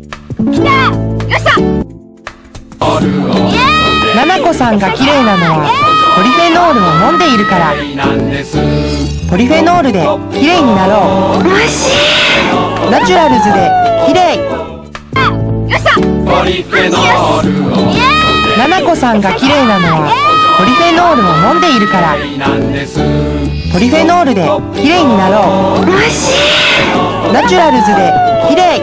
来たよっしゃななこさんが綺麗なのはポリフェノールを飲んでいるから。ポリフェノールで綺麗になろう。ナチュラルズで綺麗ななこさんが綺麗なのはポリフェノールを飲んでいるから。ポリフェノールで綺麗になろう。ナチュラルズで綺麗